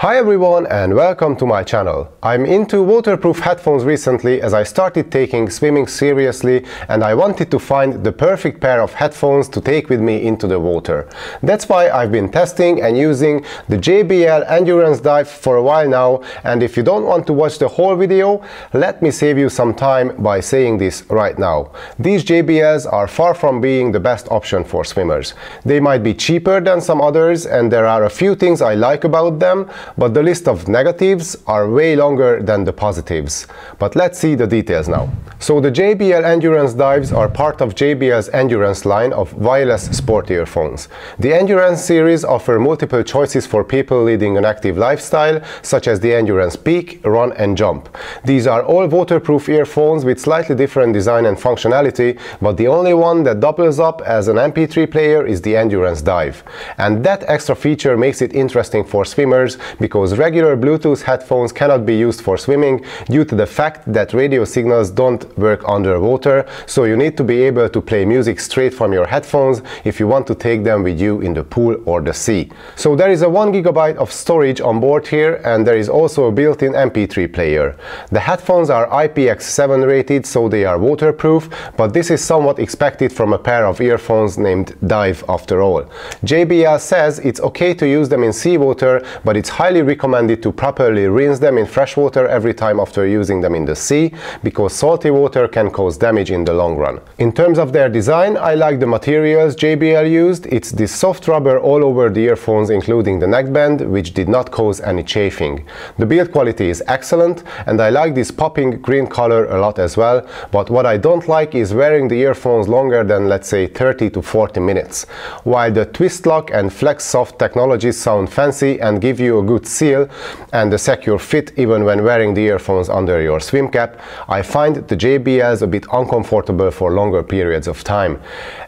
Hi everyone and welcome to my channel. I'm into waterproof headphones recently as I started taking swimming seriously and I wanted to find the perfect pair of headphones to take with me into the water. That's why I've been testing and using the JBL Endurance Dive for a while now and if you don't want to watch the whole video, let me save you some time by saying this right now. These JBLs are far from being the best option for swimmers. They might be cheaper than some others and there are a few things I like about them but the list of negatives are way longer than the positives. But let's see the details now. So the JBL Endurance Dives are part of JBL's Endurance line of wireless sport earphones. The Endurance series offer multiple choices for people leading an active lifestyle, such as the Endurance Peak, Run and Jump. These are all waterproof earphones with slightly different design and functionality, but the only one that doubles up as an MP3 player is the Endurance Dive. And that extra feature makes it interesting for swimmers because regular Bluetooth headphones cannot be used for swimming due to the fact that radio signals don't work underwater, so you need to be able to play music straight from your headphones if you want to take them with you in the pool or the sea. So there is a 1 gigabyte of storage on board here and there is also a built-in MP3 player. The headphones are IPX7 rated so they are waterproof, but this is somewhat expected from a pair of earphones named Dive after all. JBL says it's okay to use them in seawater, but it's highly recommended to properly rinse them in fresh water every time after using them in the sea, because salty water can cause damage in the long run. In terms of their design, I like the materials JBL used. It's this soft rubber all over the earphones including the neckband, which did not cause any chafing. The build quality is excellent and I like this popping green color a lot as well, but what I don't like is wearing the earphones longer than let's say 30 to 40 minutes. While the twist lock and flex soft technologies sound fancy and give you a good seal and a secure fit even when wearing the earphones under your swim cap, I find the JBLs a bit uncomfortable for longer periods of time.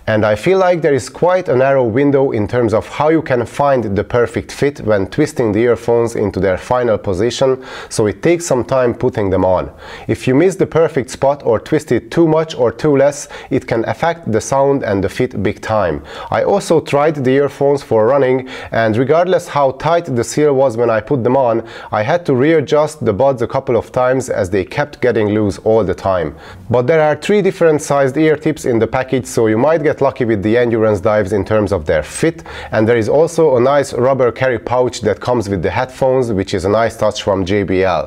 And I feel like there is quite a narrow window in terms of how you can find the perfect fit when twisting the earphones into their final position, so it takes some time putting them on. If you miss the perfect spot or twist it too much or too less, it can affect the sound and the fit big time. I also tried the earphones for running and regardless how tight the seal was when I put them on, I had to readjust the buds a couple of times as they kept getting loose all the time. But there are three different sized ear tips in the package so you might get lucky with the endurance dives in terms of their fit and there is also a nice rubber carry pouch that comes with the headphones which is a nice touch from JBL.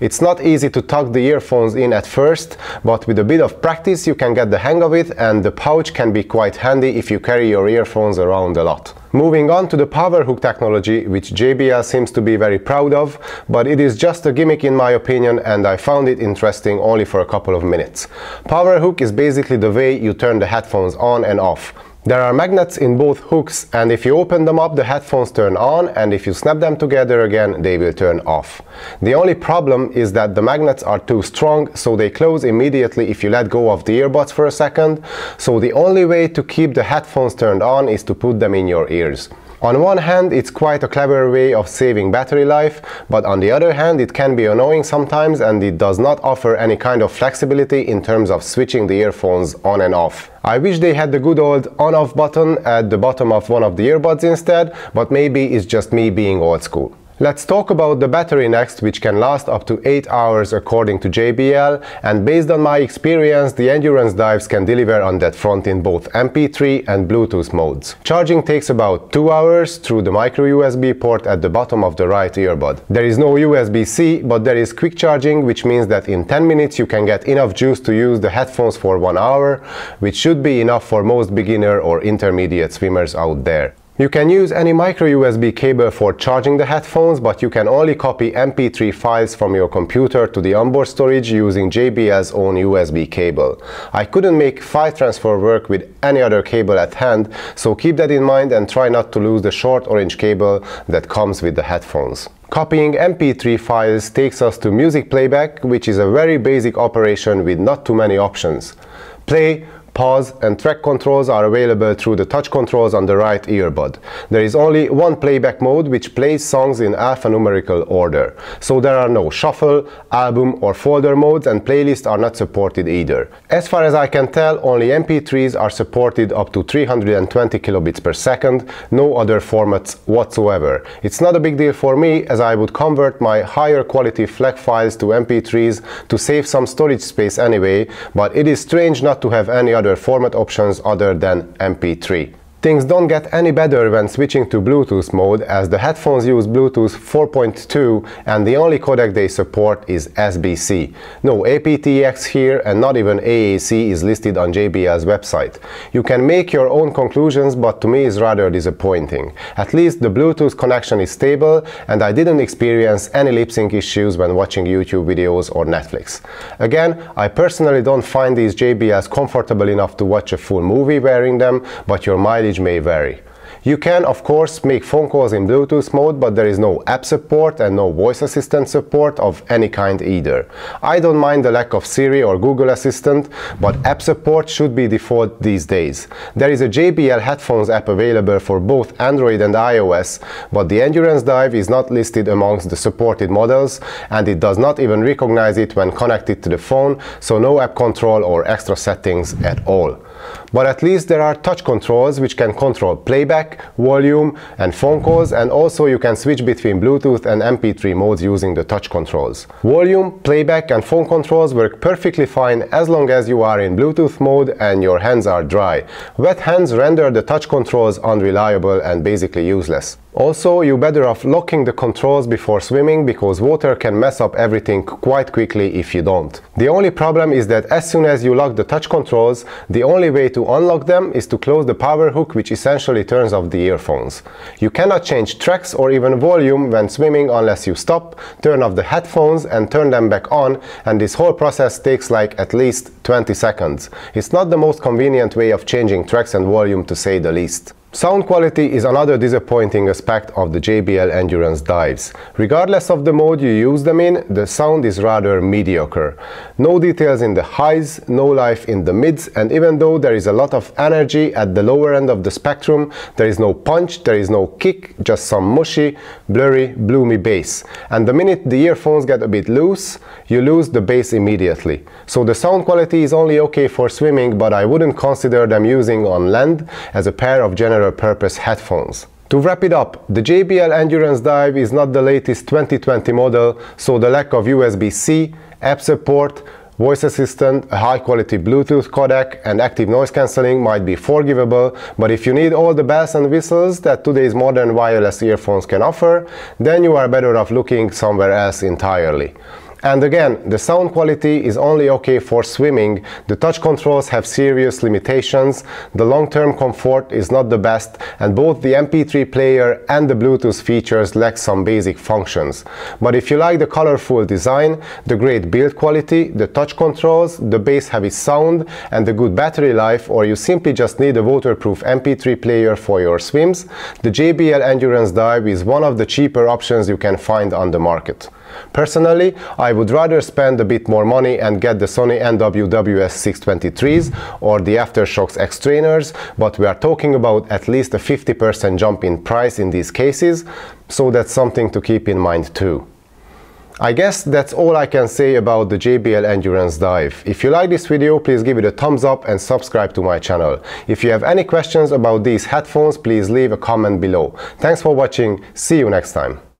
It's not easy to tuck the earphones in at first but with a bit of practice you can get the hang of it and the pouch can be quite handy if you carry your earphones around a lot. Moving on to the power hook technology, which JBL seems to be very proud of, but it is just a gimmick in my opinion and I found it interesting only for a couple of minutes. Power hook is basically the way you turn the headphones on and off. There are magnets in both hooks and if you open them up the headphones turn on and if you snap them together again they will turn off. The only problem is that the magnets are too strong so they close immediately if you let go of the earbuds for a second so the only way to keep the headphones turned on is to put them in your ears. On one hand, it's quite a clever way of saving battery life, but on the other hand, it can be annoying sometimes and it does not offer any kind of flexibility in terms of switching the earphones on and off. I wish they had the good old on-off button at the bottom of one of the earbuds instead, but maybe it's just me being old school. Let's talk about the battery next, which can last up to 8 hours according to JBL, and based on my experience, the Endurance Dives can deliver on that front in both MP3 and Bluetooth modes. Charging takes about 2 hours through the micro USB port at the bottom of the right earbud. There is no USB-C, but there is quick charging, which means that in 10 minutes you can get enough juice to use the headphones for 1 hour, which should be enough for most beginner or intermediate swimmers out there. You can use any micro USB cable for charging the headphones, but you can only copy MP3 files from your computer to the onboard storage using JBL's own USB cable. I couldn't make file transfer work with any other cable at hand, so keep that in mind and try not to lose the short orange cable that comes with the headphones. Copying MP3 files takes us to music playback, which is a very basic operation with not too many options. Play, pause and track controls are available through the touch controls on the right earbud. There is only one playback mode which plays songs in alphanumerical order, so there are no shuffle, album or folder modes and playlists are not supported either. As far as I can tell, only MP3s are supported up to 320 kilobits per second, no other formats whatsoever. It's not a big deal for me as I would convert my higher quality FLAC files to MP3s to save some storage space anyway, but it is strange not to have any other format options other than MP3. Things don't get any better when switching to Bluetooth mode as the headphones use Bluetooth 4.2 and the only codec they support is SBC. No aptX here and not even AAC is listed on JBL's website. You can make your own conclusions but to me is rather disappointing. At least the Bluetooth connection is stable and I didn't experience any lip sync issues when watching YouTube videos or Netflix. Again, I personally don't find these JBLs comfortable enough to watch a full movie wearing them, but your mileage may vary. You can of course make phone calls in Bluetooth mode but there is no app support and no voice assistant support of any kind either. I don't mind the lack of Siri or Google Assistant but app support should be default these days. There is a JBL headphones app available for both Android and iOS but the Endurance Dive is not listed amongst the supported models and it does not even recognize it when connected to the phone so no app control or extra settings at all. But at least there are touch controls which can control playback, volume and phone calls and also you can switch between Bluetooth and MP3 modes using the touch controls. Volume, playback and phone controls work perfectly fine as long as you are in Bluetooth mode and your hands are dry. Wet hands render the touch controls unreliable and basically useless. Also, you better off locking the controls before swimming because water can mess up everything quite quickly if you don't. The only problem is that as soon as you lock the touch controls, the only way to unlock them is to close the power hook which essentially turns off the earphones. You cannot change tracks or even volume when swimming unless you stop, turn off the headphones and turn them back on and this whole process takes like at least 20 seconds. It's not the most convenient way of changing tracks and volume to say the least. Sound quality is another disappointing aspect of the JBL Endurance dives. Regardless of the mode you use them in, the sound is rather mediocre. No details in the highs, no life in the mids, and even though there is a lot of energy at the lower end of the spectrum, there is no punch, there is no kick, just some mushy, blurry, bloomy bass. And the minute the earphones get a bit loose, you lose the bass immediately. So the sound quality is only okay for swimming, but I wouldn't consider them using on land as a pair of general purpose headphones. To wrap it up, the JBL Endurance Dive is not the latest 2020 model, so the lack of USB-C, app support, voice assistant, a high-quality Bluetooth codec and active noise cancelling might be forgivable, but if you need all the bells and whistles that today's modern wireless earphones can offer, then you are better off looking somewhere else entirely. And again, the sound quality is only okay for swimming, the touch controls have serious limitations, the long-term comfort is not the best, and both the MP3 player and the Bluetooth features lack some basic functions. But if you like the colorful design, the great build quality, the touch controls, the bass-heavy sound, and the good battery life, or you simply just need a waterproof MP3 player for your swims, the JBL Endurance Dive is one of the cheaper options you can find on the market. Personally, I would rather spend a bit more money and get the Sony NWWS623s or the Aftershokz X trainers, but we are talking about at least a 50% jump in price in these cases, so that's something to keep in mind too. I guess that's all I can say about the JBL Endurance Dive. If you like this video, please give it a thumbs up and subscribe to my channel. If you have any questions about these headphones, please leave a comment below. Thanks for watching, see you next time.